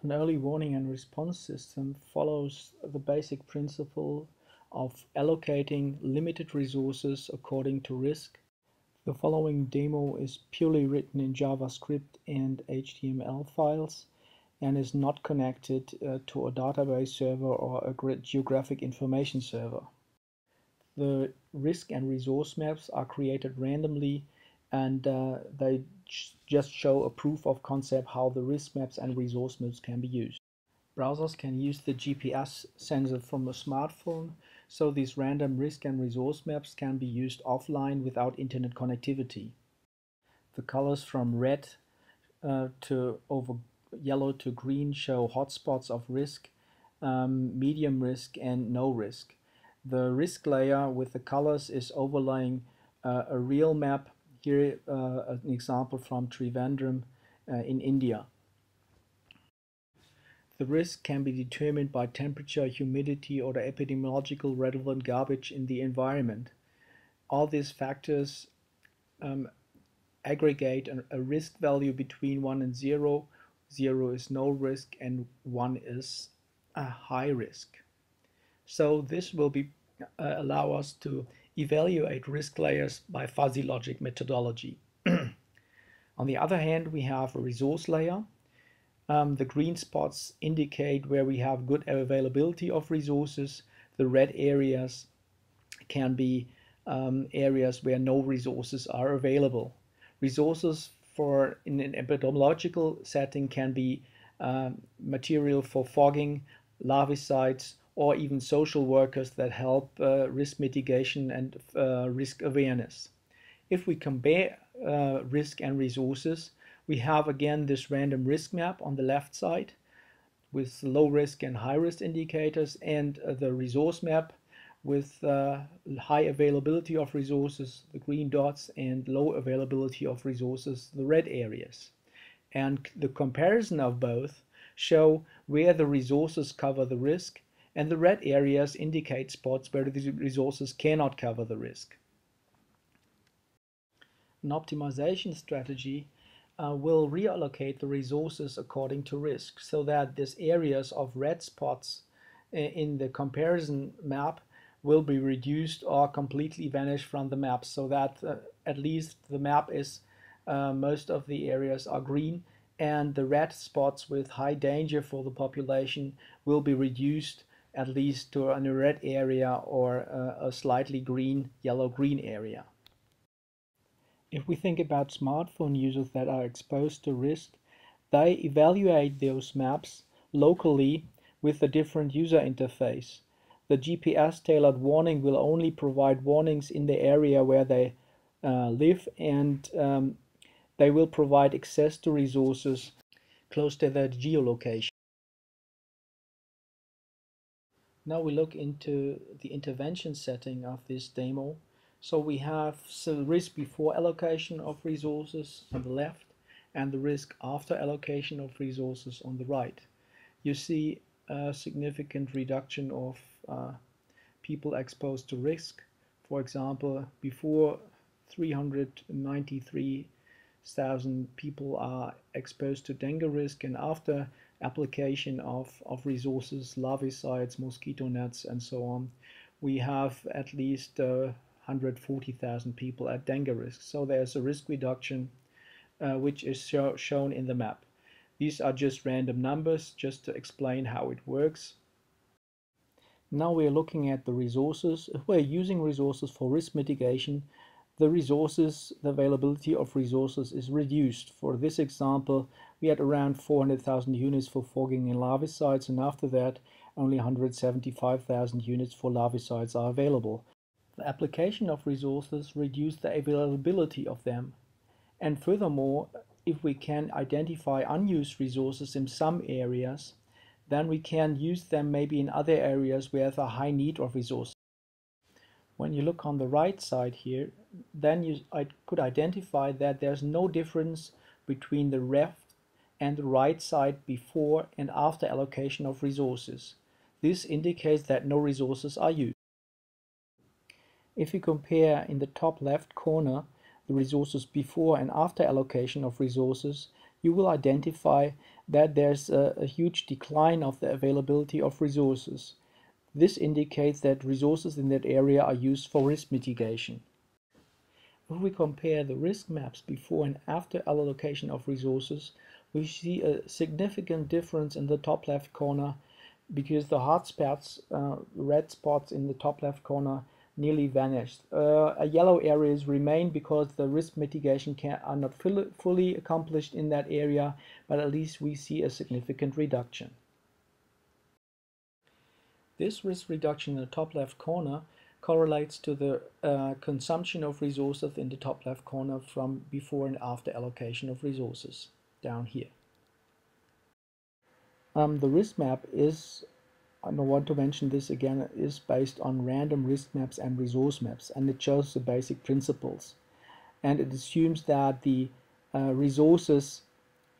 An early warning and response system follows the basic principle of allocating limited resources according to risk. The following demo is purely written in JavaScript and HTML files and is not connected uh, to a database server or a geographic information server. The risk and resource maps are created randomly and uh, they just show a proof of concept how the risk maps and resource maps can be used. Browsers can use the GPS sensor from a smartphone, so these random risk and resource maps can be used offline without internet connectivity. The colors from red uh, to over yellow to green show hotspots of risk, um, medium risk and no risk. The risk layer with the colors is overlaying uh, a real map, here uh, an example from Trivandrum uh, in India. The risk can be determined by temperature, humidity, or the epidemiological relevant garbage in the environment. All these factors um, aggregate a, risk value between 1 and 0. 0 is no risk and 1 is a high risk. So this will be uh, allow us to evaluate risk layers by fuzzy logic methodology. On the other hand, we have a resource layer um, the green spots indicate where we have good availability of resources. The red areas can be um, areas where no resources are available. Resources for in an epidemiological setting can be um, material for fogging, larvicides, or even social workers that help uh, risk mitigation and uh, risk awareness. If we compare uh, risk and resources, we have again this random risk map on the left side with low risk and high risk indicators and uh, the resource map with uh, high availability of resources, the green dots, and low availability of resources, the red areas. And the comparison of both show where the resources cover the risk and the red areas indicate spots where the resources cannot cover the risk. An optimization strategy uh, will reallocate the resources according to risk so that these areas of red spots in the comparison map will be reduced or completely vanish from the map so that uh, at least the map is uh, most of the areas are green and the red spots with high danger for the population will be reduced at least to a red area or a slightly green yellow green area. If we think about smartphone users that are exposed to risk, they evaluate those maps locally with a different user interface. The GPS tailored warning will only provide warnings in the area where they uh, live and um, they will provide access to resources close to their geolocation. Now we look into the intervention setting of this demo. So we have the risk before allocation of resources on the left and the risk after allocation of resources on the right. You see a significant reduction of uh, people exposed to risk. For example, before 393,000 people are exposed to dengue risk and after application of, of resources, larvicides, mosquito nets and so on, we have at least uh, 140,000 people at dengue risk. So there's a risk reduction uh, which is show, shown in the map. These are just random numbers just to explain how it works. Now we're looking at the resources. If we're using resources for risk mitigation, the resources, the availability of resources is reduced. For this example, we had around 400,000 units for fogging and larvicides, and after that, only 175,000 units for larvicides are available. The application of resources reduce the availability of them. And furthermore, if we can identify unused resources in some areas, then we can use them maybe in other areas where there's a high need of resources. When you look on the right side here, then you I could identify that there's no difference between the left and the right side before and after allocation of resources. This indicates that no resources are used. If you compare in the top left corner the resources before and after allocation of resources, you will identify that there's a, a huge decline of the availability of resources. This indicates that resources in that area are used for risk mitigation. If we compare the risk maps before and after allocation of resources, we see a significant difference in the top left corner because the hot spots, uh, red spots in the top left corner nearly vanished. Uh, yellow areas remain because the risk mitigation can, are not fully accomplished in that area, but at least we see a significant reduction. This risk reduction in the top left corner correlates to the uh, consumption of resources in the top left corner from before and after allocation of resources down here. Um, the risk map is, I want to mention this again, is based on random risk maps and resource maps and it shows the basic principles. And it assumes that the uh, resources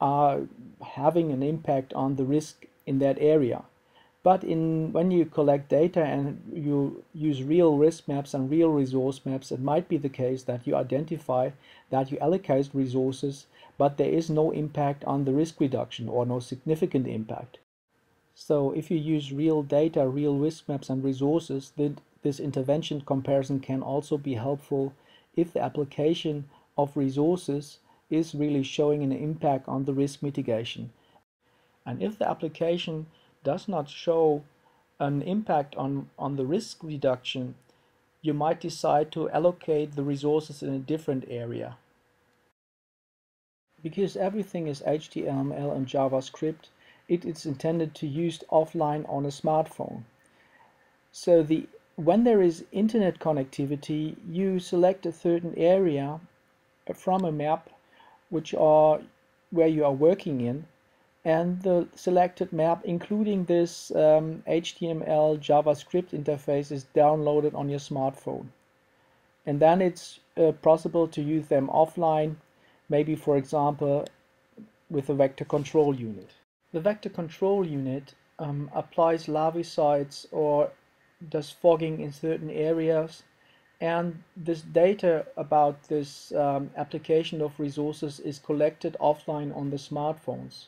are having an impact on the risk in that area. But in when you collect data and you use real risk maps and real resource maps, it might be the case that you identify that you allocate resources, but there is no impact on the risk reduction or no significant impact. So if you use real data, real risk maps and resources, then this intervention comparison can also be helpful if the application of resources is really showing an impact on the risk mitigation. And if the application does not show an impact on, on the risk reduction, you might decide to allocate the resources in a different area. Because everything is HTML and JavaScript, it is intended to use offline on a smartphone. So the when there is internet connectivity, you select a certain area from a map which are where you are working in and the selected map including this um, HTML JavaScript interface is downloaded on your smartphone and then it's uh, possible to use them offline maybe for example with a vector control unit. The vector control unit um, applies larvicides or does fogging in certain areas and this data about this um, application of resources is collected offline on the smartphones.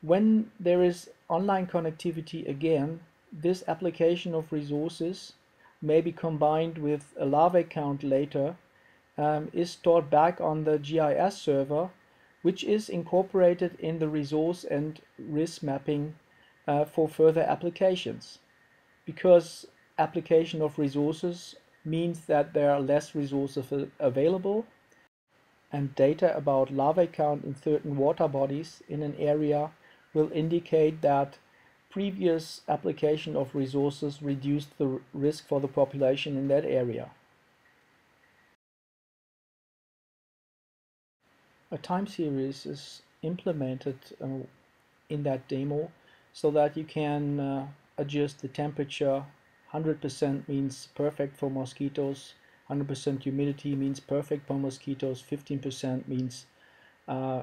When there is online connectivity again, this application of resources may be combined with a larvae count later um, is stored back on the GIS server which is incorporated in the resource and risk mapping uh, for further applications. Because application of resources means that there are less resources available and data about larvae count in certain water bodies in an area will indicate that previous application of resources reduced the risk for the population in that area. A time series is implemented uh, in that demo so that you can uh, adjust the temperature. 100% means perfect for mosquitoes. 100% humidity means perfect for mosquitoes. 15% means uh,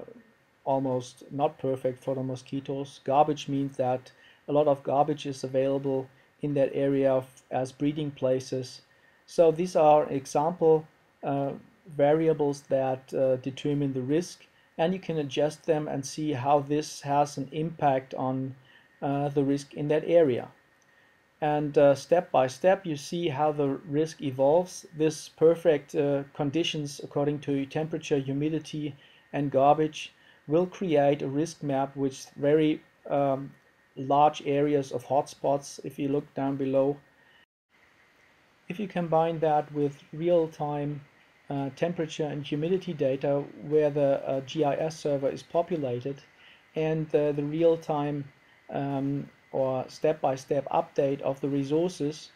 almost not perfect for the mosquitoes. Garbage means that a lot of garbage is available in that area as breeding places. So these are example uh, variables that uh, determine the risk and you can adjust them and see how this has an impact on uh, the risk in that area. And uh, step by step you see how the risk evolves. This perfect uh, conditions according to temperature, humidity and garbage will create a risk map with very um, large areas of hotspots if you look down below. If you combine that with real-time uh, temperature and humidity data where the uh, GIS server is populated and uh, the real-time um, or step-by-step -step update of the resources,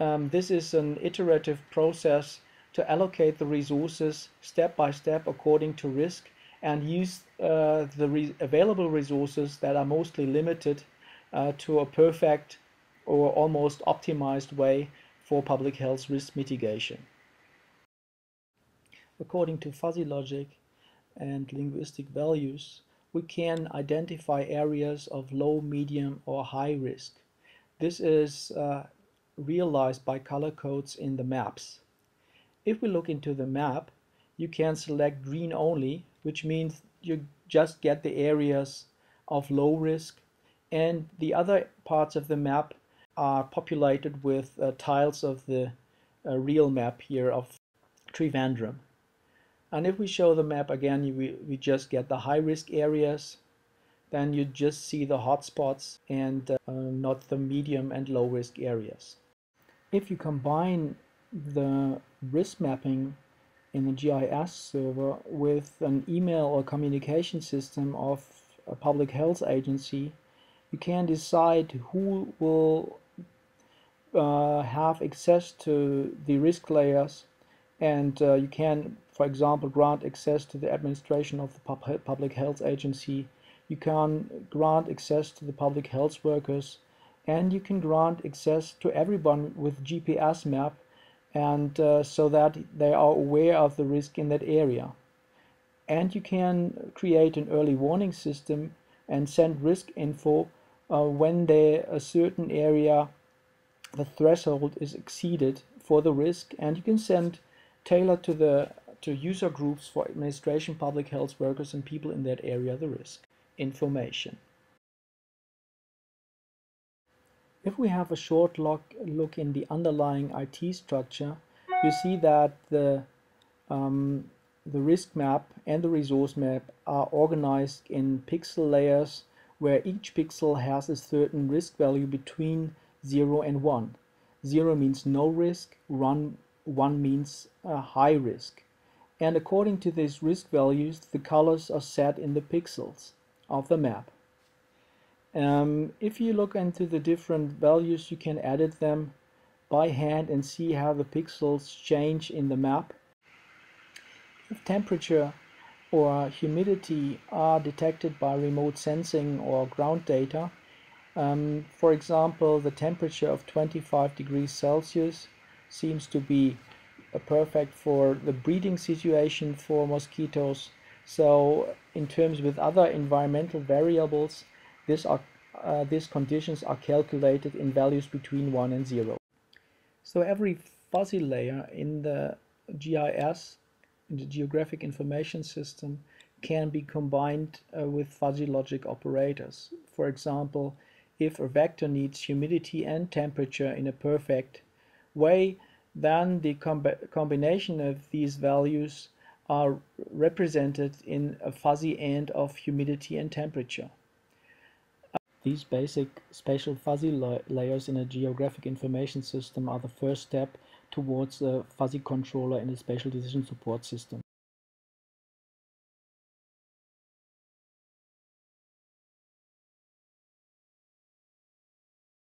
um, this is an iterative process to allocate the resources step by step according to risk and use uh, the re available resources that are mostly limited uh, to a perfect or almost optimized way for public health risk mitigation. According to fuzzy logic and linguistic values, we can identify areas of low, medium or high risk. This is uh, realized by color codes in the maps. If we look into the map, you can select green only which means you just get the areas of low risk and the other parts of the map are populated with uh, tiles of the uh, real map here of Trivandrum. And if we show the map again, we, we just get the high risk areas, then you just see the hotspots and uh, not the medium and low risk areas. If you combine the risk mapping in a GIS server with an email or communication system of a public health agency, you can decide who will uh, have access to the risk layers and uh, you can for example grant access to the administration of the pub public health agency. You can grant access to the public health workers and you can grant access to everyone with GPS map and uh, so that they are aware of the risk in that area. And you can create an early warning system and send risk info uh, when there a certain area the threshold is exceeded for the risk. And you can send tailored to the to user groups for administration public health workers and people in that area the risk information if we have a short look, look in the underlying IT structure you see that the um, the risk map and the resource map are organized in pixel layers where each pixel has a certain risk value between 0 and 1. 0 means no risk, 1, 1 means uh, high risk. And according to these risk values, the colors are set in the pixels of the map. Um, if you look into the different values, you can edit them by hand and see how the pixels change in the map. If temperature or humidity are detected by remote sensing or ground data. Um, for example, the temperature of 25 degrees Celsius seems to be uh, perfect for the breeding situation for mosquitoes. So in terms with other environmental variables, this are, uh, these conditions are calculated in values between 1 and 0. So every fuzzy layer in the GIS in the geographic information system can be combined uh, with fuzzy logic operators. For example, if a vector needs humidity and temperature in a perfect way, then the combination of these values are represented in a fuzzy AND of humidity and temperature. These basic spatial fuzzy la layers in a geographic information system are the first step towards a fuzzy controller in a spatial decision support system.